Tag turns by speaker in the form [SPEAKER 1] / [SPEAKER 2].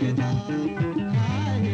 [SPEAKER 1] መሰለኝ